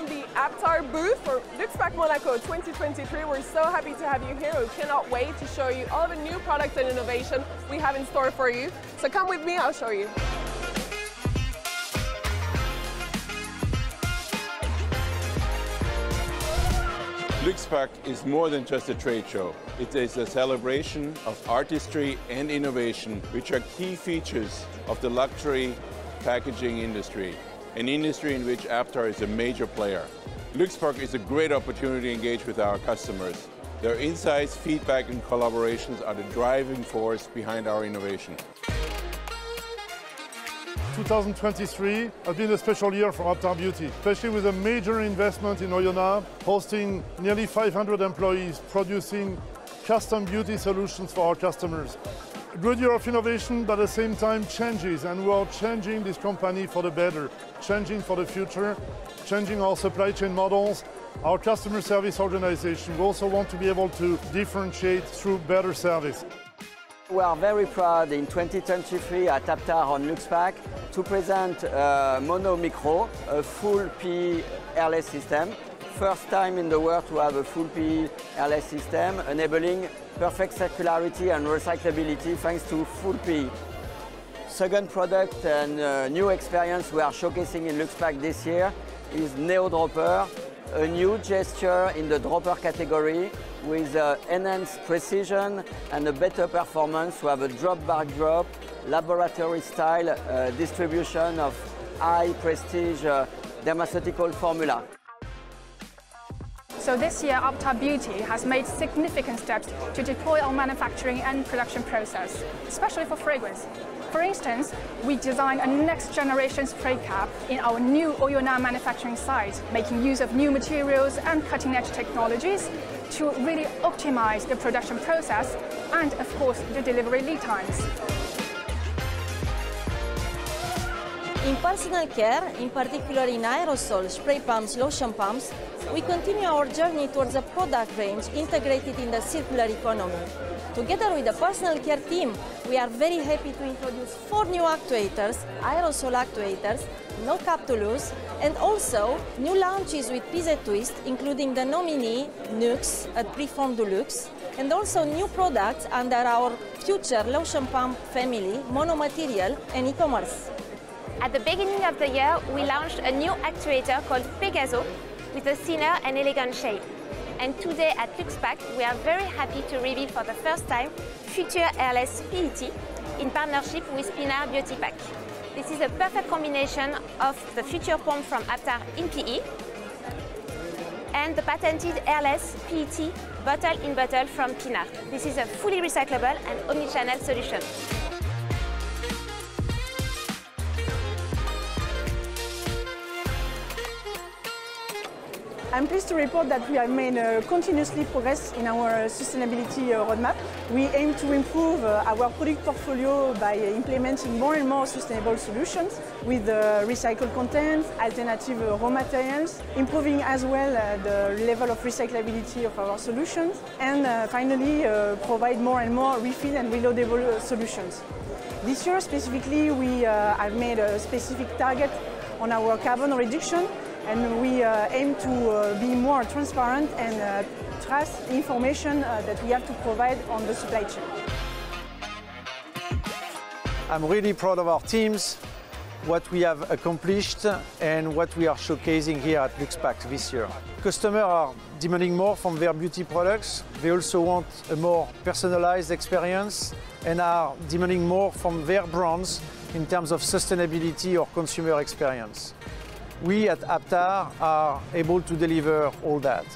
on the Aptar booth for Luxe Pack Monaco 2023. We're so happy to have you here. We cannot wait to show you all the new products and innovation we have in store for you. So come with me, I'll show you. Luxe Pack is more than just a trade show. It is a celebration of artistry and innovation, which are key features of the luxury packaging industry, an industry in which Aptar is a major player. Luxe Pack is a great opportunity to engage with our customers. Their insights, feedback and collaborations are the driving force behind our innovation. 2023 has been a special year for Aptar Beauty, especially with a major investment in Oyonnax, hosting nearly 500 employees, producing custom beauty solutions for our customers. Good year of innovation, but at the same time changes, and we are changing this company for the better, changing for the future, changing our supply chain models, our customer service organization. We also want to be able to differentiate through better service. We are very proud in 2023 at Aptar on Luxe Pack to present Mono Micro, a full PE airless system. First time in the world to have a full PE airless system, enabling perfect circularity and recyclability thanks to full PE. Second product and uh, new experience we are showcasing in Luxe Pack this year is Neo Dropper, a new gesture in the dropper category with uh, enhanced precision and a better performance We have a drop back drop, laboratory style uh, distribution of high prestige uh, dermaceutical formula. So this year, Aptar Beauty has made significant steps to deploy our manufacturing and production process, especially for fragrance. For instance, we designed a next generation spray cap in our new Oyonnax manufacturing site, making use of new materials and cutting edge technologies to really optimize the production process and, of course, the delivery lead times. In personal care, in particular in aerosol, spray pumps, lotion pumps, we continue our journey towards a product range integrated in the circular economy. Together with the personal care team, we are very happy to introduce four new actuators, aerosol actuators, no cap to lose, and also new launches with Pizet Twist, including the Nomini, Nux, a Preform Deluxe, and also new products under our future lotion pump family, monomaterial and e-commerce. At the beginning of the year, we launched a new actuator called Pegaso with a thinner and elegant shape. And today at Luxe Pack, we are very happy to reveal for the first time Future Airless PET in partnership with Pinard Beauty Pack. This is a perfect combination of the Future Pump from Aptar in PE and the patented airless PET bottle in bottle from Pinard. This is a fully recyclable and omni-channel solution. I'm pleased to report that we have made uh, continuously progress in our sustainability uh, roadmap. We aim to improve uh, our product portfolio by implementing more and more sustainable solutions with uh, recycled content, alternative uh, raw materials, improving as well uh, the level of recyclability of our solutions, and finally provide more and more refill and reloadable solutions. This year specifically we have made a specific target on our carbon reduction and we uh, aim to uh, be more transparent and uh, trust information that we have to provide on the supply chain. I'm really proud of our teams, what we have accomplished and what we are showcasing here at Luxe Pack this year. Customers are demanding more from their beauty products. They also want a more personalized experience and are demanding more from their brands in terms of sustainability or consumer experience we at Aptar are able to deliver all that.